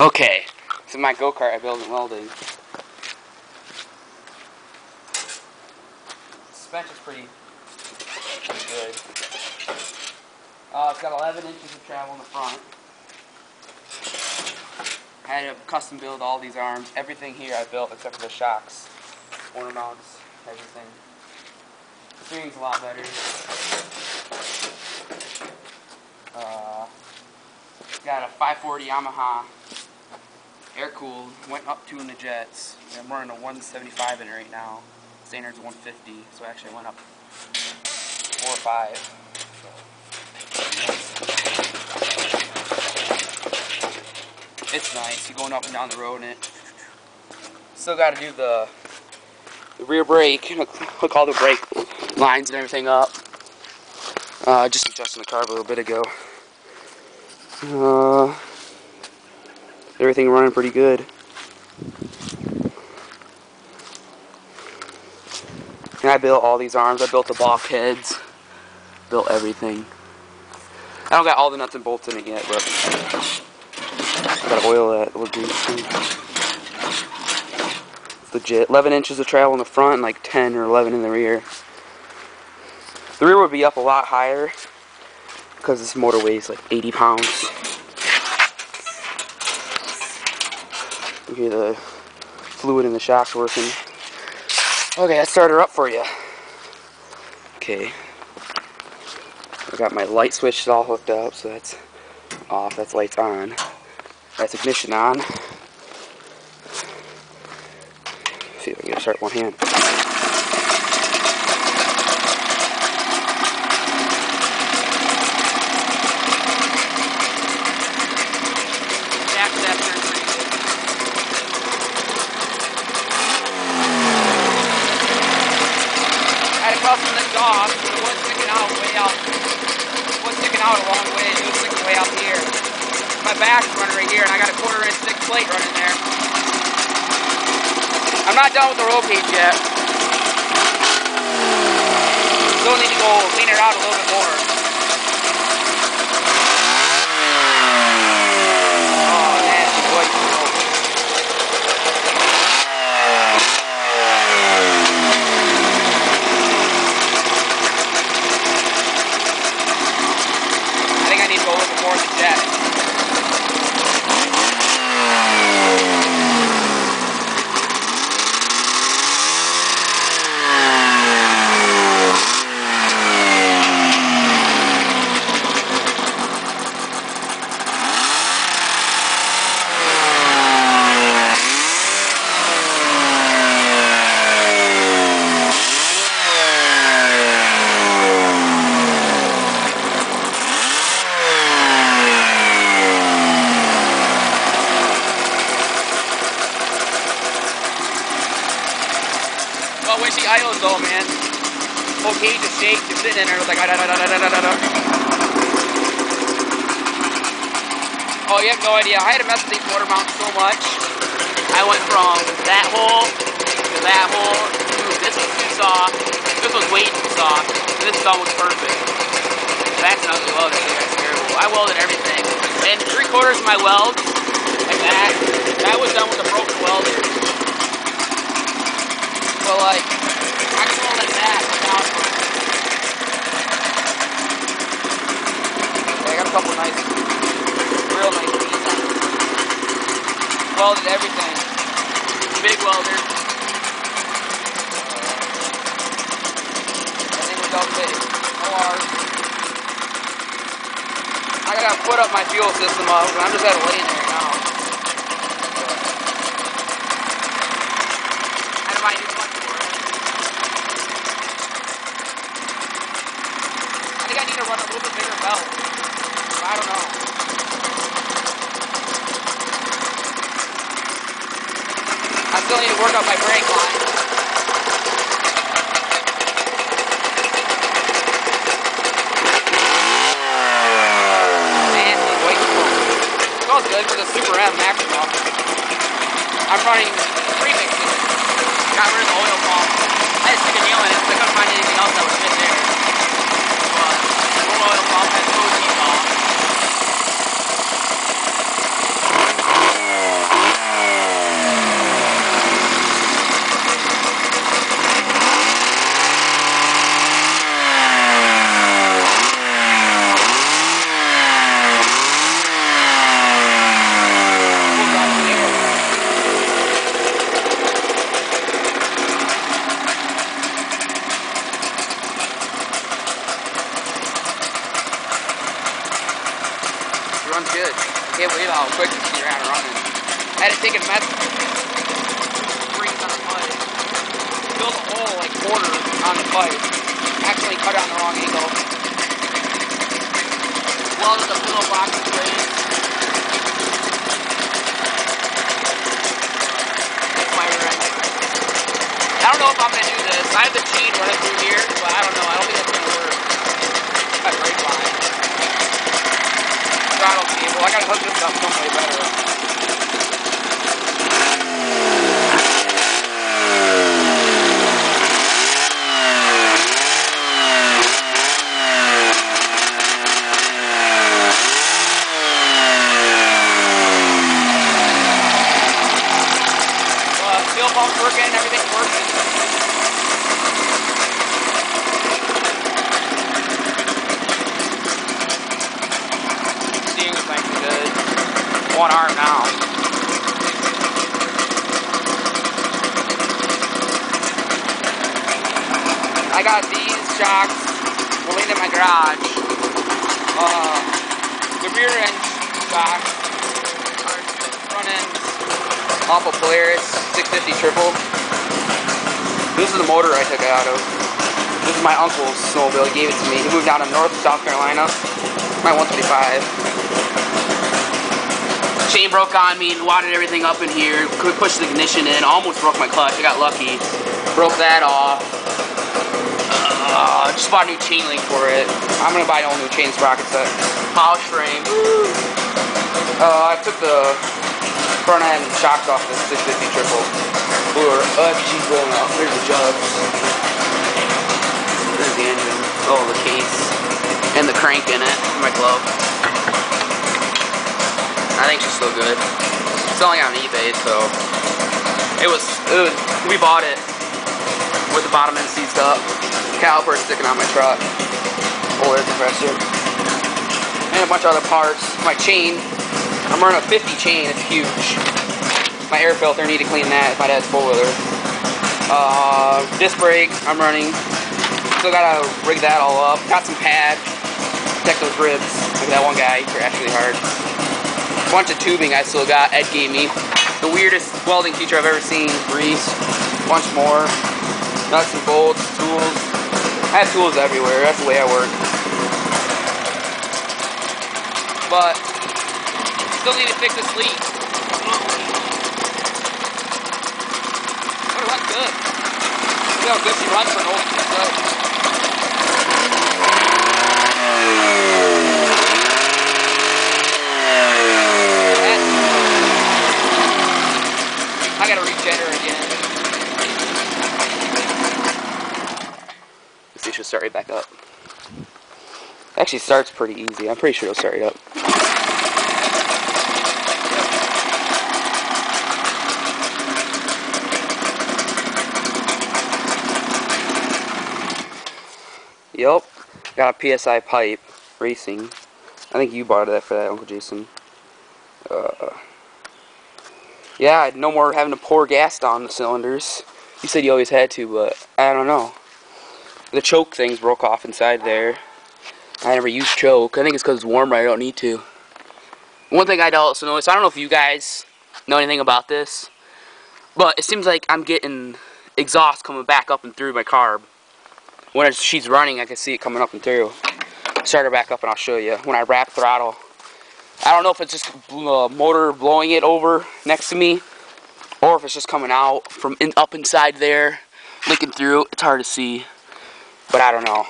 Okay, this is my go-kart I built in welding. Suspension's pretty, pretty good. Uh, it's got 11 inches of travel in the front. I had to custom build all these arms. Everything here I built except for the shocks, corner mounts, everything. The steering's a lot better. Uh, got a 540 Yamaha air cooled, went up two in the jets. I'm running a 175 in it right now. Standard's 150, so actually went up four or five. It's nice. You're going up and down the road in it. Still got to do the, the rear brake, hook all the brake lines and everything up. Uh, just adjusting the carb a little bit ago. Uh, everything running pretty good. And I built all these arms. I built the block heads. Built everything. I don't got all the nuts and bolts in it yet, but I gotta oil that. We'll It's legit. 11 inches of travel in the front and like 10 or 11 in the rear. The rear would be up a lot higher because this motor weighs like 80 pounds. Hear the fluid in the shocks working. Okay, let's start her up for you. Okay. I got my light switch all hooked up, so that's off, that's lights on. That's ignition on. See if I can start one hand. After that, turn pretty good. I had to custom this off, so it was sticking out way out. It was sticking out a long way. It was sticking way out here. My back's running right here, and I got a quarter inch thick plate running there. I'm not done with the roll cage yet. Still need to go clean it out a little bit more. Oh, nasty boy. I think I need to go a little bit more in the jet. Well, when she idles though, man, whole cage is in there, it's like, ah, da, da, da, da, da, da, da. Oh, you have no idea. I had to mess with these motor mounts so much. I went from that hole to that hole to this was too soft. This was way too soft. This is almost perfect. That's an ugly weld. That's terrible. I welded everything. And three quarters of my weld, like that, that was done with a broken welder. So like, I hold like that without. I got a couple nice, real nice beads on it. Welded everything. Big welder. Uh, I think we're double big. No R's. I gotta put up my fuel system up, and I'm just at a lane there now. I might do much more. I think I need to run a little bit bigger belt. I don't know. I still need to work up my brake line. White smoke. Smells good for the Super M Maxima. I'm running premix in it. Got rid of the oil pump. I had to stick a nail in it because I couldn't find anything else that would fit there. But no oil pump, had no teeth off. Can't how quick this gear had running. I had to take a mess springs on the pipe. Build a hole like quarter on the pipe. Actually cut it on the wrong angle. Welded the pillow box straight. That's my wrench. I don't know if I'm gonna do this. I have the chain running through here, but I don't know. I don't think that's gonna work. That brake line. Throttle cable. I gotta hook this up some way better. Fuel pump's working, everything's working. Steering is nice and good. One arm now. I got these shocks rolling in my garage. Uh, the rear end shocks are front end off a Polaris 650 triple. This is the motor I took it out of. This is my uncle's snowmobile. He gave it to me. He moved down to North South Carolina. My 125. Chain broke on me, and wadded everything up in here. Could push the ignition in. Almost broke my clutch. I got lucky. Broke that off. Uh, just bought a new chain link for it. I'm gonna buy an all new chain sprocket set. Polish frame. Uh, I took the front end shocks off the 650 triple. Or FG blowing out. There's the jugs. There's the engine. Oh, the case. And the crank in it. My glove. I think she's still good. Selling on eBay, so it was, it was we bought it with the bottom end seized up. Caliper sticking on my truck. Oh, air compressor. And a bunch of other parts. My chain. I'm running a 50 chain. It's huge. My air filter. Need to clean that. My dad's wheeler. Uh, disc brake. I'm running. Still gotta rig that all up. Got some pad. Protect those ribs. Look at that one guy. He crashed really hard. Bunch of tubing I still got. Ed gave me. The weirdest welding feature I've ever seen. Grease. Bunch more. Nuts and bolts. Tools. I tools everywhere. That's the way I work. But still need to fix this leak. It good. Look how good she runs for an old truck. I gotta regen her again. Let's see, she'll start right back up. Actually starts pretty easy. I'm pretty sure it'll start right up. Yep. Got a PSI pipe racing. I think you bought that for that, Uncle Jason. Uh, yeah, no more having to pour gas down the cylinders. You said you always had to, but I don't know. The choke things broke off inside there. I never use choke. I think it's because it's warm right. I don't need to. One thing I also noticed, I don't know if you guys know anything about this, but it seems like I'm getting exhaust coming back up and through my carb. When she's running, I can see it coming up and through. Start her back up and I'll show you when I wrap throttle. I don't know if it's just uh, motor blowing it over next to me, or if it's just coming out from in, up inside there, linking through. It's hard to see, but I don't know.